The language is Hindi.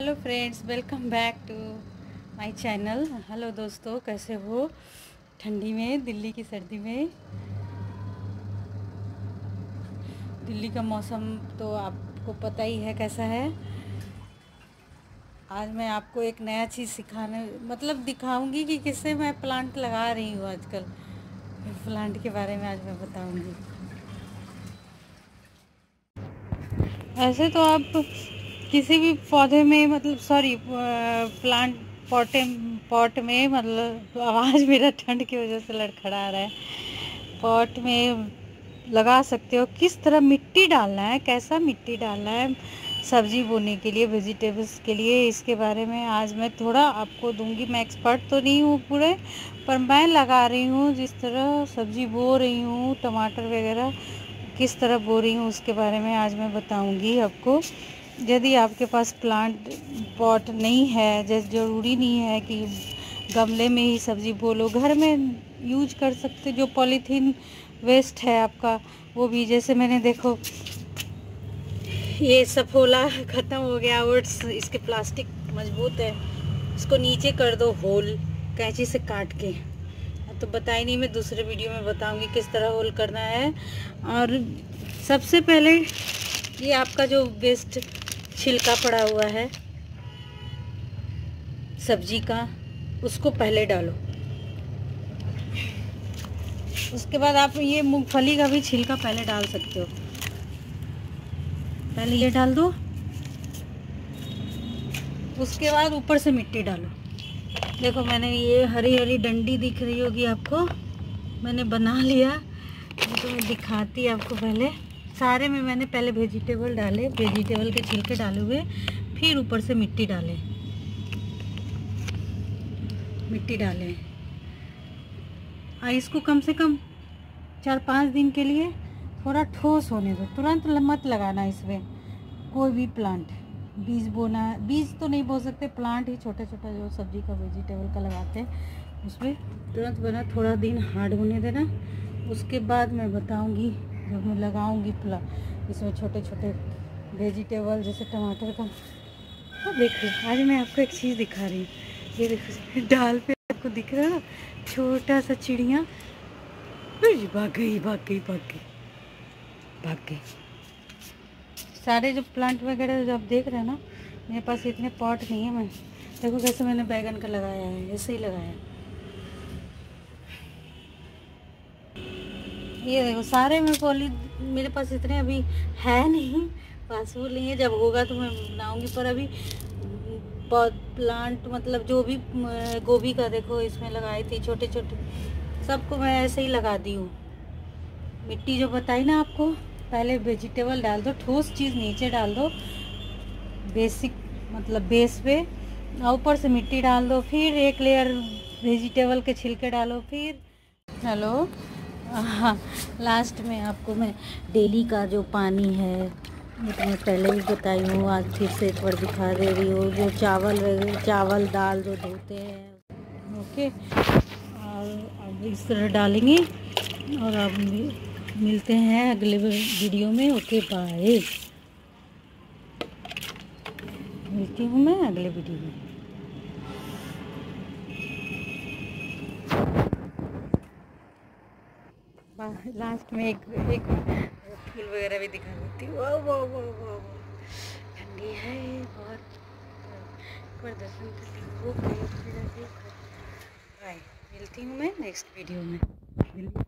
Hello friends, welcome back to my channel. Hello दोस्तों, कैसे हो? ठंडी में, दिल्ली की सर्दी में। दिल्ली का मौसम तो आपको पता ही है कैसा है। आज मैं आपको एक नया चीज़ सिखाने मतलब दिखाऊँगी कि किससे मैं प्लांट लगा रही हूँ आजकल। प्लांट के बारे में आज मैं बताऊँगी। ऐसे तो आप किसी भी पौधे में मतलब सॉरी प्लांट पॉटे पॉट में मतलब आवाज़ मेरा ठंड की वजह से लड़खड़ा आ रहा है। पॉट में लगा सकते हो, किस तरह मिट्टी डालना है, कैसा मिट्टी डालना है, सब्ज़ी बोने के लिए वेजिटेबल्स के लिए, इसके बारे में आज मैं थोड़ा आपको दूँगी। मैं एक्सपर्ट तो नहीं हूँ पूरे, पर मैं लगा रही हूँ जिस तरह सब्ज़ी बो रही हूँ, टमाटर वगैरह किस तरह बो रही हूँ, उसके बारे में आज मैं बताऊँगी आपको। यदि आपके पास प्लांट पॉट नहीं है, जैसे ज़रूरी नहीं है कि गमले में ही सब्ज़ी बोलो, घर में यूज़ कर सकते, जो पॉलीथीन वेस्ट है आपका, वो भी जैसे मैंने देखो, ये सफोला ख़त्म हो गया ओट्स इसके प्लास्टिक मज़बूत है, इसको नीचे कर दो होल कैंची से काट के। तो बताई नहीं, मैं दूसरे वीडियो में बताऊँगी किस तरह होल करना है। और सबसे पहले ये आपका जो वेस्ट छिलका पड़ा हुआ है। सब्ज़ी का, उसको पहले डालो। उसके बाद आप ये मूंगफली का भी छिलका पहले डाल सकते हो। पहले ये डाल दो। उसके बाद ऊपर से मिट्टी डालो। देखो, मैंने ये हरी हरी डंडी दिख रही होगी आपको। मैंने बना लिया। तो मैं दिखाती आपको पहले। सारे में मैंने पहले वेजिटेबल डाले वेजिटेबल के छिलके डाले हुए, फिर ऊपर से मिट्टी डाले। मिट्टी डाले। और इसको कम से कम चार पाँच दिन के लिए थोड़ा ठोस होने दो। तुरंत मत लगाना इसमें, कोई भी प्लांट बीज बोना, बीज तो नहीं बो सकते प्लांट ही छोटा छोटा जो सब्ज़ी का वेजिटेबल का लगाते हैं, उसमें तुरंत बना, थोड़ा दिन हार्ड होने देना। उसके बाद मैं बताऊँगी जब मैं लगाऊँगी पुला इसमें छोटे छोटे वेजिटेबल जैसे टमाटर का। तो देखिए, आज मैं आपको एक चीज़ दिखा रही हूँ। ये देखिए डाल पे आपको दिख रहा है ना छोटा सा चिड़िया भाग गई भाग गई भाग गई भाग। गई सारे जो प्लांट वगैरह जो आप देख रहे हैं ना, मेरे पास इतने पॉट नहीं है मैं। देखो कैसे मैंने बैगन का लगाया है, ऐसे ही लगाया है। ये देखो, सारे में पॉली मेरे पास इतने अभी है नहीं नहीं है जब होगा तो मैं बनाऊँगी, पर अभी प्लांट मतलब जो भी गोभी का देखो, इसमें लगाई थी छोटे छोटे सबको मैं ऐसे ही लगा दी हूँ। मिट्टी जो बताई ना आपको, पहले वेजिटेबल डाल दो, ठोस चीज़ नीचे डाल दो बेसिक मतलब बेस पे ऊपर से मिट्टी डाल दो, फिर एक लेयर वेजिटेबल के छिलके डालो, फिर हेलो हाँ लास्ट में आपको मैं डेली का जो पानी है तो मैं पहले ही बताई हूँ, आज फिर से एक बार दिखा दे रही हूँ, जो चावल चावल दाल जो धोते हैं, ओके, और अब इस तरह डालेंगे, और अब मिलते हैं अगले वीडियो में, ओके बाय मिलती हूँ मैं अगले वीडियो में. लास्ट में एक एक फूल वगैरह भी दिखा देती हूँ। ठंडी है, बहुत प्रदर्शन करती हूँ। मिलती हूँ मैं नेक्स्ट वीडियो में।